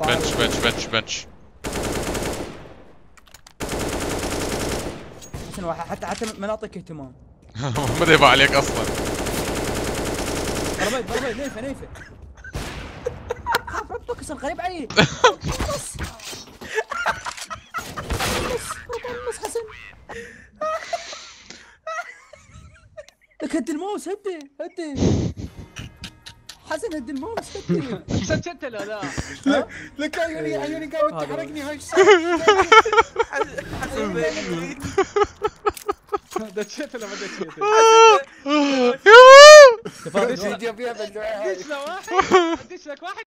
بنش بنش بنش بنش حسن واحد حتى حتى ما نعطيك اهتمام. ما يبع عليك أصلا. ضربيت ضربيت نيفة نيفة. خاف ربك أصلا غريب علي نص نص حسن. لك هد الماوس هدي هدي. حسن هد الماوس هدي مسكت انت لا. لا لك عيوني عيوني قامت تحرقني هاي دشيت ولا ما دشيت؟ ادش لك واحد. ادش لك واحد.